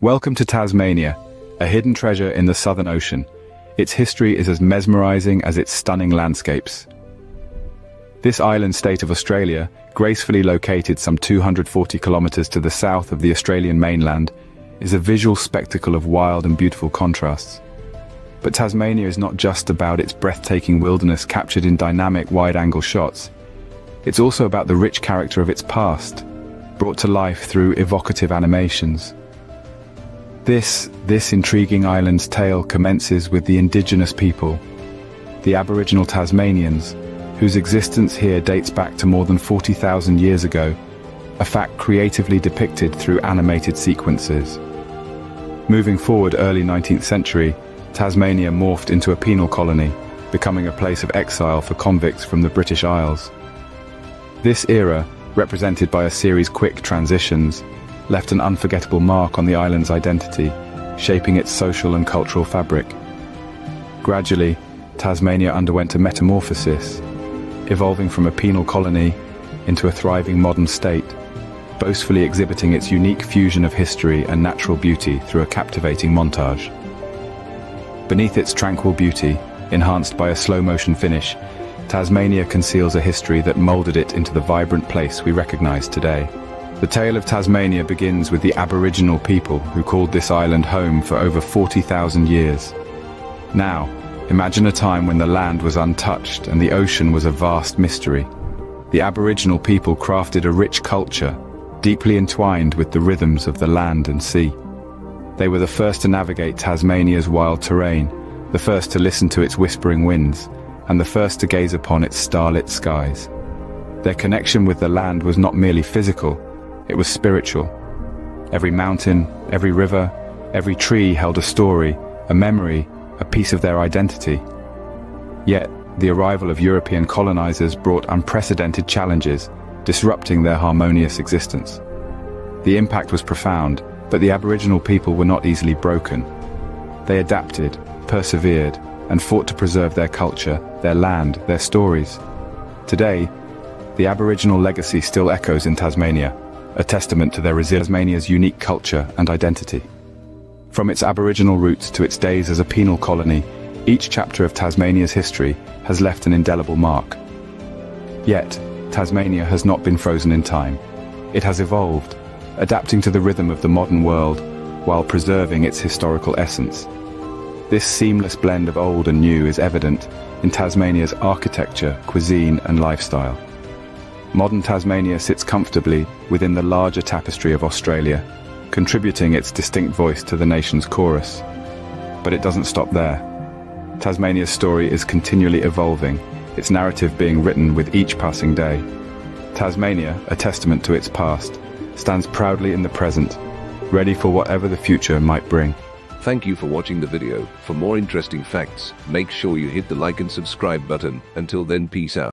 Welcome to Tasmania, a hidden treasure in the Southern Ocean. Its history is as mesmerizing as its stunning landscapes. This island state of Australia, gracefully located some 240 kilometers to the south of the Australian mainland, is a visual spectacle of wild and beautiful contrasts. But Tasmania is not just about its breathtaking wilderness captured in dynamic wide-angle shots. It's also about the rich character of its past, brought to life through evocative animations. This, this intriguing island's tale commences with the indigenous people, the Aboriginal Tasmanians, whose existence here dates back to more than 40,000 years ago, a fact creatively depicted through animated sequences. Moving forward early 19th century, Tasmania morphed into a penal colony, becoming a place of exile for convicts from the British Isles. This era, represented by a series quick transitions, left an unforgettable mark on the island's identity, shaping its social and cultural fabric. Gradually, Tasmania underwent a metamorphosis, evolving from a penal colony into a thriving modern state, boastfully exhibiting its unique fusion of history and natural beauty through a captivating montage. Beneath its tranquil beauty, enhanced by a slow-motion finish, Tasmania conceals a history that molded it into the vibrant place we recognize today. The tale of Tasmania begins with the Aboriginal people who called this island home for over 40,000 years. Now, imagine a time when the land was untouched and the ocean was a vast mystery. The Aboriginal people crafted a rich culture, deeply entwined with the rhythms of the land and sea. They were the first to navigate Tasmania's wild terrain, the first to listen to its whispering winds, and the first to gaze upon its starlit skies. Their connection with the land was not merely physical, it was spiritual. Every mountain, every river, every tree held a story, a memory, a piece of their identity. Yet, the arrival of European colonizers brought unprecedented challenges, disrupting their harmonious existence. The impact was profound, but the Aboriginal people were not easily broken. They adapted, persevered, and fought to preserve their culture, their land, their stories. Today, the Aboriginal legacy still echoes in Tasmania, a testament to their resilience, Tasmania's unique culture and identity. From its Aboriginal roots to its days as a penal colony, each chapter of Tasmania's history has left an indelible mark. Yet, Tasmania has not been frozen in time. It has evolved, adapting to the rhythm of the modern world while preserving its historical essence. This seamless blend of old and new is evident in Tasmania's architecture, cuisine and lifestyle. Modern Tasmania sits comfortably within the larger tapestry of Australia, contributing its distinct voice to the nation's chorus. But it doesn't stop there. Tasmania's story is continually evolving, its narrative being written with each passing day. Tasmania, a testament to its past, stands proudly in the present, ready for whatever the future might bring. Thank you for watching the video. For more interesting facts, make sure you hit the like and subscribe button. Until then, peace out.